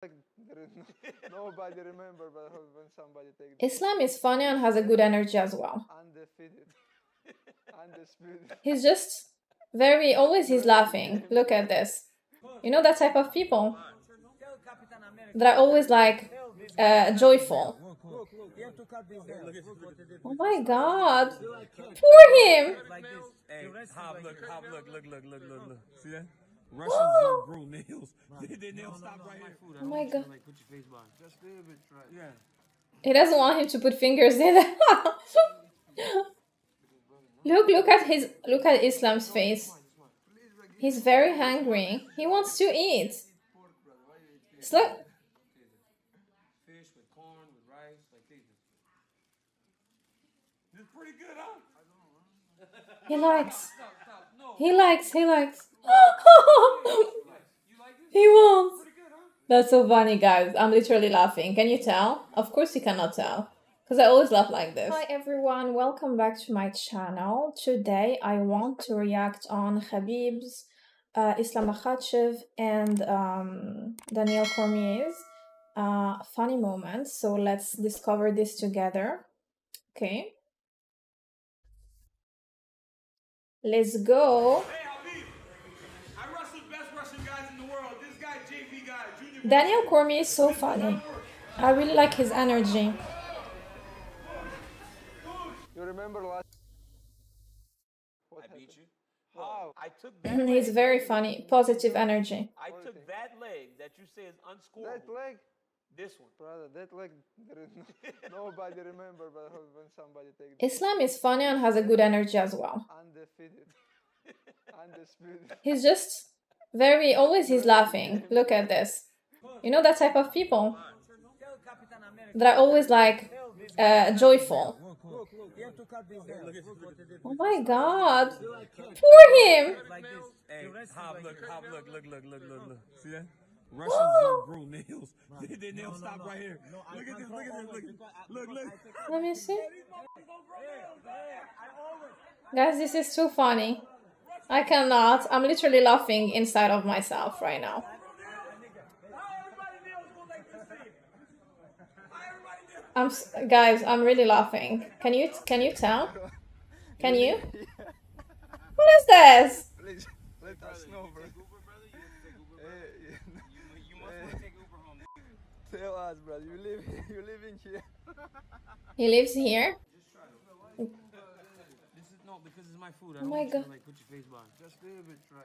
remember but when somebody takes Islam is funny and has a good energy as well. undefeated, undisputed. He's just very always he's laughing. Look at this. You know that type of people that are always like uh, joyful. Oh my god. Poor him. Hey, Hop, look, Hop, look, look, look, look, look, look. See that? Russians don't grow nails. They, they nails stop right here. Oh my god. Put your face behind. Just a little bit right. Yeah. He doesn't want him to put fingers in. look, look at his look at Islam's face. He's very hungry. He wants to eat. It's like Fish with corn, with rice, like this. This pretty good, huh? he likes. Stop, stop. No. He likes. He likes. He won't. That's so funny, guys. I'm literally laughing. Can you tell? Of course, you cannot tell. Because I always laugh like this. Hi, everyone. Welcome back to my channel. Today, I want to react on Khabib's, uh, Islam Makhachev, and um, Daniel Cormier's uh, funny moments. So let's discover this together. Okay. Let's go. Hey, Khabib. I wrestled best Russian guys in the world. This guy, JP guy, Junior. Daniel Cormier is so funny. I really like his energy. You remember last? I beat you. How? Oh, I took. Mm, he's very funny, positive energy. I took that leg that you say is That leg, This one. brother, that leg, there is no, nobody remember but when somebody takes Islam is funny and has a good energy as well. undefeated, undisputed. He's just very always he's laughing. Look at this. You know that type of people that are always like uh, joyful. Oh my god. Poor him. Russians don't grow nails. They, they nails stop right here. Look at this, look at this, look. Look, look. Let me see. Guys, this is too funny. I cannot. I'm literally laughing inside of myself right now. I'm guys, I'm really laughing. Can you can you tell? Can you? What is this? Bro. Tell us, brother. You live, you live in here. He lives here. No. Oh my God.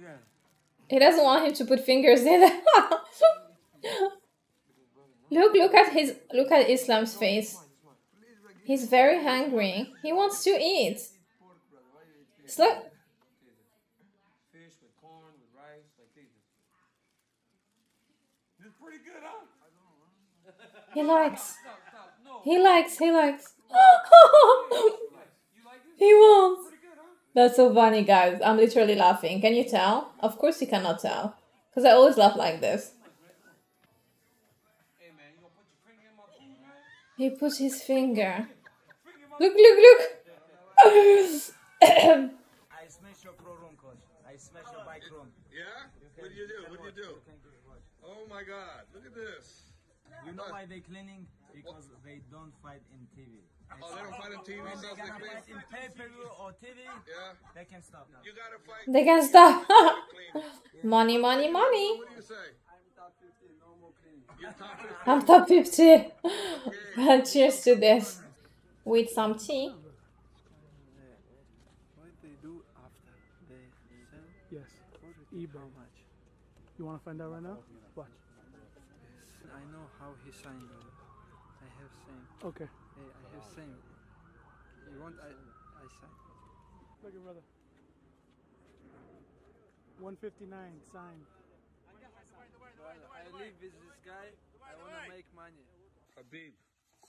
Yeah. He doesn't want him to put fingers in. look, look at his look at Islam's face. He's very hungry. He wants to eat. Huh? he likes. He likes. He likes. He wants. That's so funny, guys. I'm literally laughing. Can you tell? Of course, you cannot tell. Because I always laugh like this. He put his finger. Finger in my Look, look, look. I smash your pro room, coach. I smash your bike room. Yeah? What do you do? What do you do? Oh my God! Look at this. You know why they cleaning? Because they don't fight in TV. Oh, they don't fight on TV, When they they gonna fight in pay-per-view or TV, Yeah. they can stop. You gotta fight. they can stop. money, money, money. What do you say? You're 50. I'm top 50. And cheers to this. With some tea. What they do after they sell? Yes. Ebro. How much? You want to find out right now? Watch. Yes, I know how he signed. I have same. Okay. Hey, I have same. You want I I sign. Look at brother. 159 signed. Brother, I live with this guy. I wanna make money. Khabib,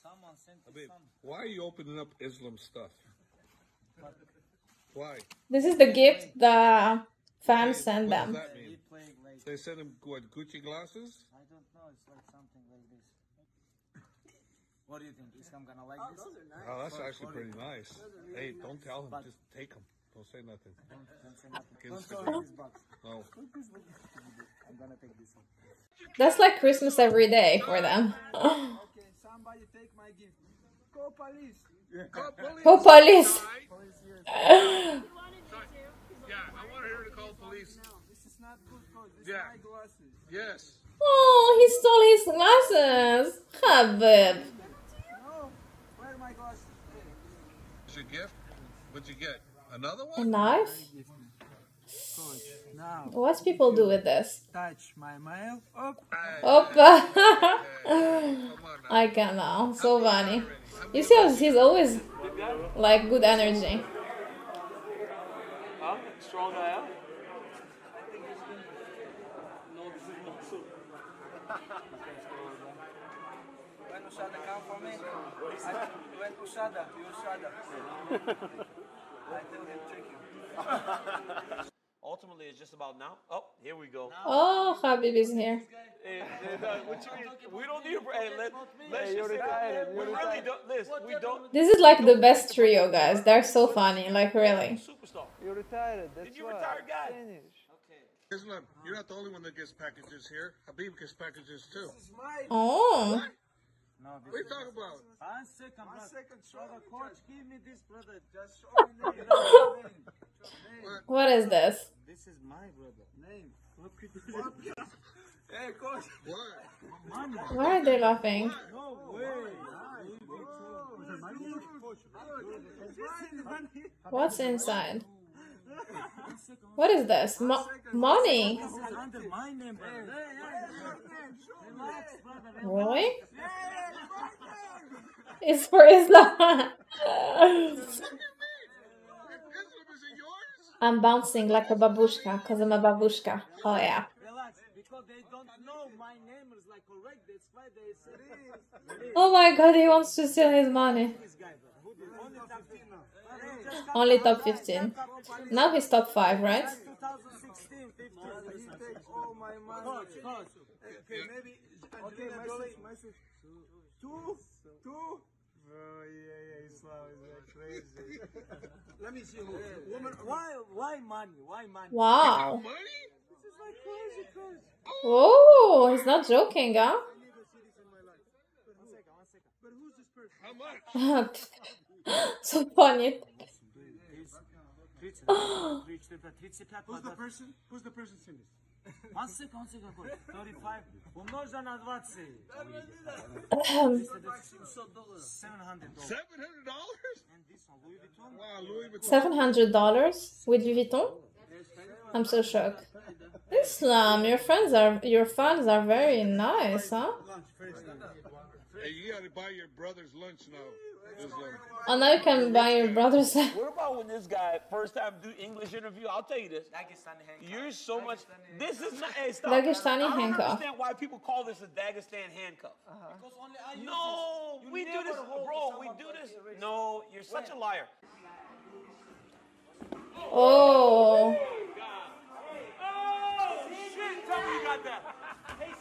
Someone sent to Khabib, some. why are you opening up Islam stuff? Why? This is the gift the fans send What them. does that mean? like They sent him what? Gucci glasses? I don't know. It's like something like this. What do you think? Islam gonna like this? Oh, that's actually pretty nice. Hey, don't tell him. Just take them. Don't say nothing. Don't say nothing. Don't let's throw this box. No. Oh. Put this box. I'm gonna take this one. That's like Christmas every day for them. Okay, somebody take my gift. Call police. Call police. Oh, police! Yeah, I want her to call police. This is not good, coach. This Yeah. is my glasses. Yes. Oh, he stole his glasses. Khabib. No, where are my glasses? It's your gift. What'd you get? Another A knife? Coach, now What people do with this? touch my mail. Up. Opa! come on now. I can now. So funny. You see how he's always like good energy. Huh? Strong guy, huh? No, this is not so. When USADA come for me, I, when USADA, you USADA. I tell him trick you. Ultimately, it's just about now. Oh, here we go. Oh, Khabib is here. Hey, hey, what you mean? We don't need. Hey, let, let's just say- We really don't. Listen, we don't. This is like the best trio, guys. They're so funny. Like, really. Superstar. You're retired. That's you why. retired guy? Finish. Guess what? You're not the only one that gets packages here. Khabib gets packages too. Oh. No, this What are you talking about? One second, One brother. second, show Brother, coach, give me this, brother. Just show me name. name. What is this? This is my brother. Name. Look at this. Hey, coach. What? Why are they laughing? No way. What's inside? What is this? Mo- money? This is under my name, brother. Relax, brother. Really? It's for Islam. Islam is it yours? I'm bouncing like a babushka because I'm a babushka. Oh yeah. Oh my god, he wants to steal his money. Only top 15 now. Brother, just come Only on, top come 15. on. Now he's top 5, right? 2016, 15. He takes all my money. Coach, coach. Okay, maybe. Okay, message, message. Two, two. Oh yeah, yeah, Islam is like crazy. Let me see who. Woman, Why, why money? Why money? Wow. Money? this is like crazy, coach. Oh, he's not joking, huh? I never see this in my life. One second, one second. But who's this person? How much? so funny. Who's the person? Who's the person saying this? One second, one second, coach. 35. Умножь на 20. Ahem. 700 dollars. Seven hundred dollars? And this one, Louis Vuitton. Wow, Louis Vuitton. Seven hundred dollars with Louis Vuitton. I'm so shocked. Islam, your friends are your fans are very nice, huh? Hey, you gotta buy your brother's lunch now. Islam. Oh, now you can buy your brother's. What about when this guy first time do English interview? I'll tell you this. Dagestani handcuff. You're so much. This is not. Hey, stop. Dagestani I don't handcuff. understand why people call this a Dagestan handcuff. Because only I use No, this. We do this, hold bro. We do this. this. No, you're such a liar. Oh, Oh shit! Tell me you got that.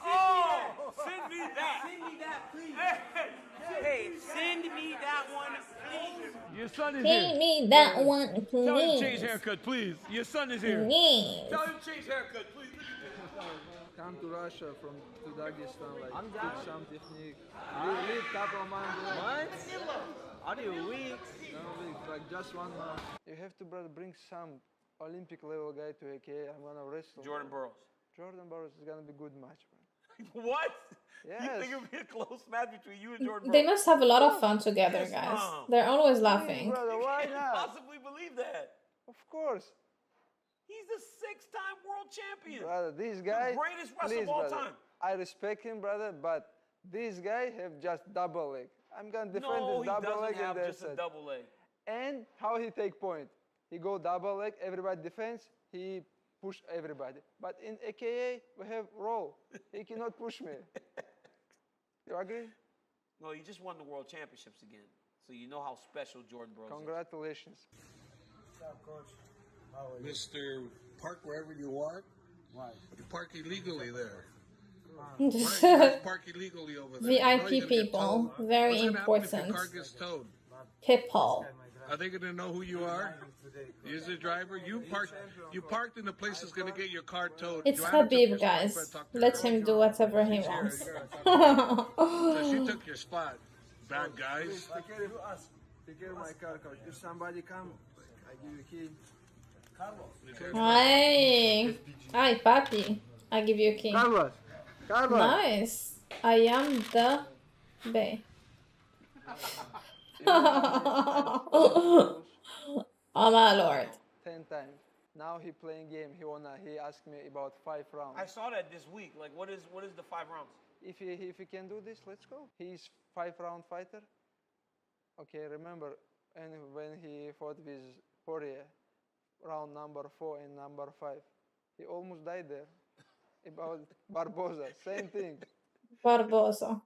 Oh, send me oh. that. Send me that, please. Hey, Hey, send me that one, please. your son is pay me that one, please. Tell him to change haircut, please. Your son is here. Please. Tell him to change haircut, please. Come to Russia from to Dagestan, like teach some technique. Live, live couple months. What? Are you weak? No, week, like just one month. You have to, bring some Olympic level guy to AK. I'm gonna wrestle. Jordan Burroughs. Jordan Burroughs is gonna be a good match, man. What? You Yes. think it'll be a close match between you and Jordan They Burroughs? must have a lot of fun together, guys. They're always laughing. Brother, why can't not? possibly believe that. Of course. He's a six-time world champion. Brother, this guy. greatest wrestler please, of all brother, time. I respect him, brother, but this guy have just double leg. I'm gonna defend No, his he double doesn't leg have just that's a double leg. And how he take point? He go double leg, everybody defends, he push everybody. But in AKA, we have roll. He cannot push me. You agree? No, he just won the world championships again. So you know how special Jordan Burroughs is. Congratulations. Mr. Park wherever you want. Why? You park illegally there. Why you guys park illegally over there? You know you're VIP people, very What's gonna happen if your important. car gets towed? People. Are they gonna know who you are? You're the driver. You parked. You parked in the place that's gonna get your car towed. It's Joanna Khabib, guys. But talk to Let him do whatever he wants. So she took your spot. Bad guys. Take care, you ask. Take care of my car, coach. If somebody come, I give you key. Hi. Hi, papi. I give you a key. Carlos. Carlos. Nice. I am the bay. oh my lord. Ten times. Now he playing game. He wanna. He asked me about five rounds. I saw that this week. Like, what is what is the five rounds? If he if he can do this, let's go. He's five round fighter. Okay, remember, and when he fought with Poirier, round number four and number five, he almost died there. About Barbosa, same thing. Barbosa.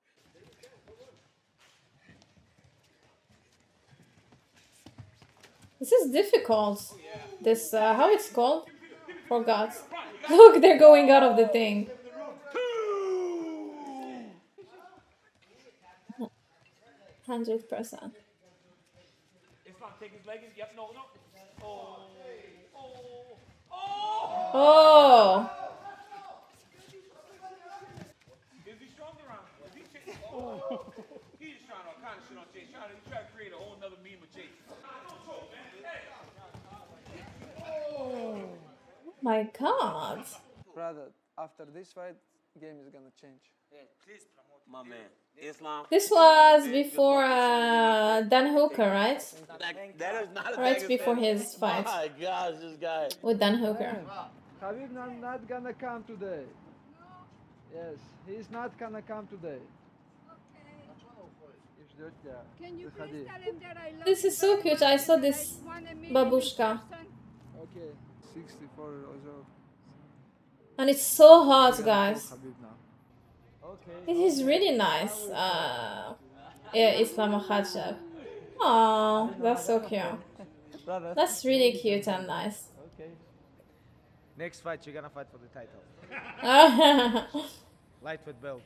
This is difficult. This, uh, how it's called? Forgot. Look, they're going out of the thing. Hundred percent. Islam, take his leg in. Yep, no, no. Oh, oh, Is he strong around? Is he ch-. He's trying all kind of shit on Chase. To, he's trying to create a whole nother meme with. My God. Brother, after this fight, game is gonna change. Please promote My man. Islam. This was before uh, Dan Hooker, right? That, that is not a Right before his fight My gosh, this guy. with Dan Hooker. Khabib not, not gonna come today. Yes, he's not gonna come today. Can you please tell him that I love This is so cute. I saw this want a million babushka. Okay, 64 years old. And it's so hot, guys. It is really nice. Uh, yeah, Islam Makhachev. Oh, that's so cute. That's really cute and nice. Next fight, you're gonna fight for the title. Lightweight belt.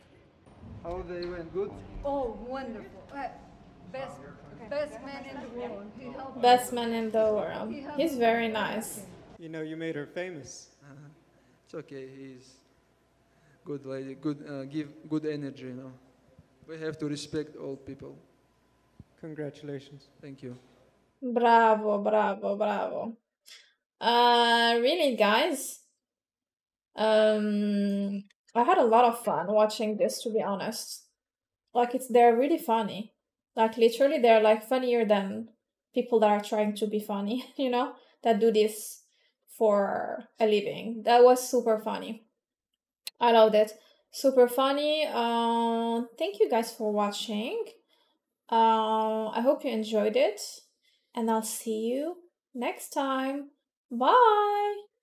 How they went? Good? Oh, wonderful. Uh, best, best man in the world. He Best man in the world. He's very nice. You know, you made her famous. It's okay. He's good lady. Good. Uh, give good energy. You know. We have to respect all people. Congratulations. Thank you. Bravo, bravo, bravo. Uh, really, guys. Um, I had a lot of fun watching this, to be honest. Like, it's they're really funny. Like, literally, they're like funnier than people that are trying to be funny, you know, that do this for a living. That was super funny. I loved it. Super funny. Uh, thank you guys for watching. Uh, I hope you enjoyed it, and I'll see you next time. Bye.